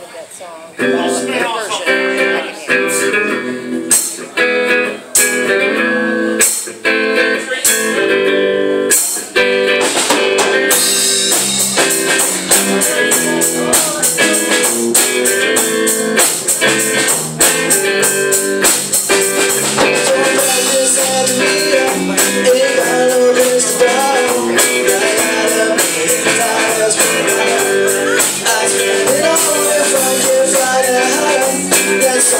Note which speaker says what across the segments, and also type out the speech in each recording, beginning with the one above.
Speaker 1: that song. Well, their version,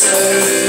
Speaker 1: Thank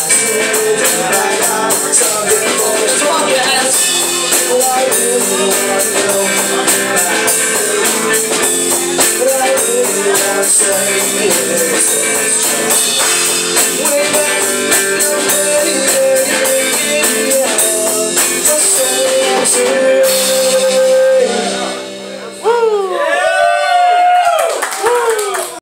Speaker 1: When I